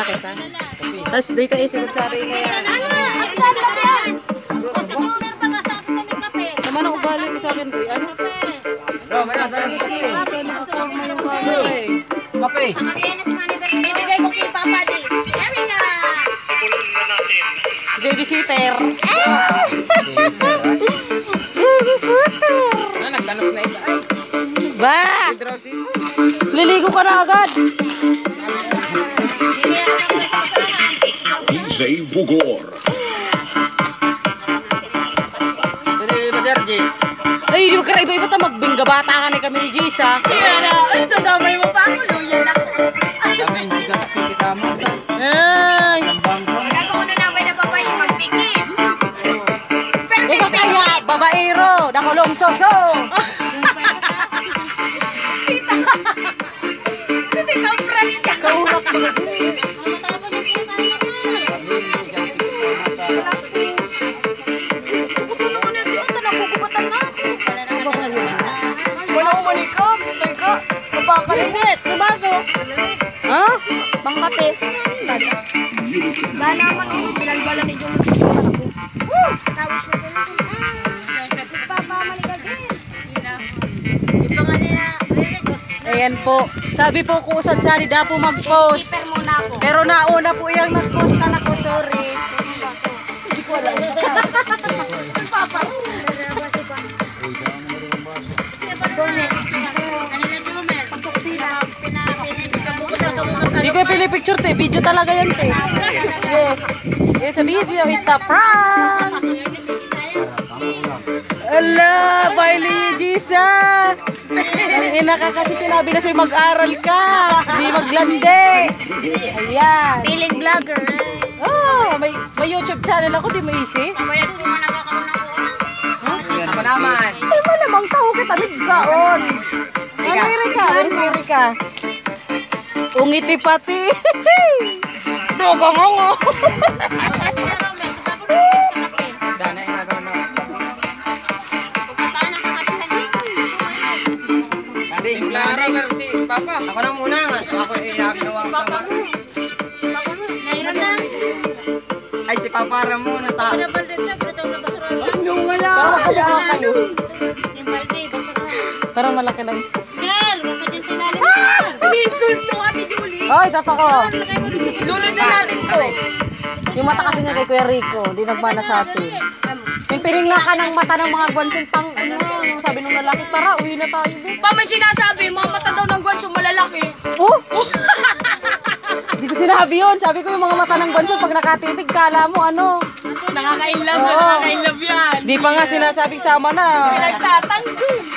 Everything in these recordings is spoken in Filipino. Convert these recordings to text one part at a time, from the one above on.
na kita. Tapos dito isip sabi kaya. Sama na ugali mo sa akin ko. Ano? Oh, Ano yung? Kape. Ibigay ko kay Papa Di. Yummy na! Babysitter. Ah, nagtanong na ito. Ay, Ba! Liligo ka na agad. DJ Bugor. Pwede ba? Ay, di ba ka na iba-iba ta magbingga bata ka na kami ni Jisa. Ay, dadamay mo pa ako. Luyan ako. Kami, hindi ka kita mo. Ay! Magagawa na namin na babae magpingin. Pero Ikaw kaya, babaero, nakulong soso. Hindi ka fresh ka. Kaurap mo. Kapakalimit. Tumago. Ha? Bangkate. Bala naman ako. Binalbala ni Jung. Tapos. Ito nila. Ayan po. Sabi po ko usad sa da po mag-post. Ako. Pero nauna po yung nag-post na nako, sorry. Hindi ko alam. Papa. Hindi pinipicture te, video talaga yan te. Yes. It's a video, it's a prank. Ala, baili ni Jisa. Ang ina ka kasi sinabi na sa'yo mag-aral ka. Hindi maglande. Ayan. Feeling vlogger. Oh, may, may YouTube channel ako, di mo isi? Kabayad ko ng oras. Ako naman. Ay, malamang tao kita, misgaon. Amerika, where's Amerika? Ungiti pati. Dogo mo ngo. Dana yung nagawa na. Hindi, hindi. Si Papa, ako na muna. Ako yung inagawa ko sa Mayroon na. Ay, si Papa Ramon na tao. Pinabal din na. Pero na basura. Pero magkamukha kayo. Yung balde, basura. Parang malaki lang. Girl, huwag ka din sinalim. Ini-insulto Oy, totoo. Lulod na natin to. Yung mata kasi niya kay Kuya Rico, di nagmana sa atin. Yung tinignan ka ng mata ng mga gwansing pang, ano, yung sabi ng lalaki, tara, uwi na tayo. be." Pa may sinasabi, mga mata daw ng gwanso malalaki. Oh! Hindi ko sinabi yun. Sabi ko yung mga mata ng gwanso, pag nakatitig, kala mo, ano. Nakaka-inlove Oo. nakaka-inlove yan. Di pa nga sinasabing sama na. Nagtatanggo.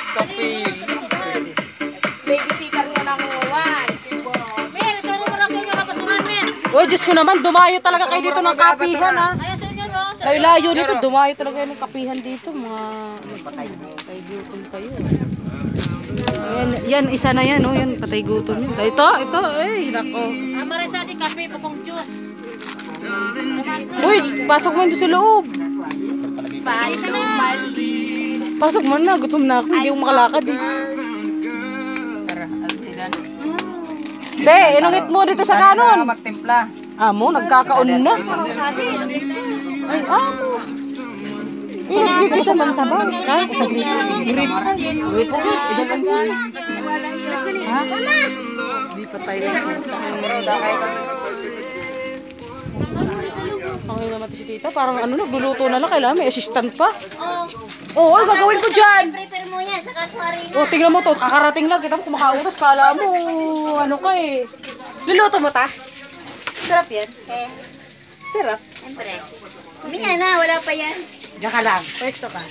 Ko naman, dumayo talaga kayo dito ng kapihan, ha. Layo-layo dito, dumayo talaga yung kapihan dito. Mga patay gutom kayo. Yan, yan, isa na yan, oh. Yan, patay gutom yun. Ito, ito, eh, nako. Amare sa ating kape, pupong juice. Uy, pasok mo dito sa loob. Palo, mali. Pasok mo na, gutom na ako. Hindi ako makalakad, eh. Tara, alsidan. Te, inungit mo dito sa kanon. Magtimpla. Amo, nagkakaon na. Ay, amo. Eh, nagkikisa man sa bang. Ha? Sa grip. Grip. Grip po. Ilan lang yan. Ha? Di pa tayo. Pero dahil Okay naman to si tita. Parang ano, nagluluto na lang. Kailangan may assistant pa. Oo, oh, gagawin ko dyan. Prepare mo yan sa kaswari O, tingnan mo to. Kakarating lang. Kita mo kumakautas. Kala mo, ano ka eh. Luluto mo ta? Sarap yan. Eh, Sarap. siyempre. Niya na, wala pa yan. Diyan ka lang. Pwesto ka.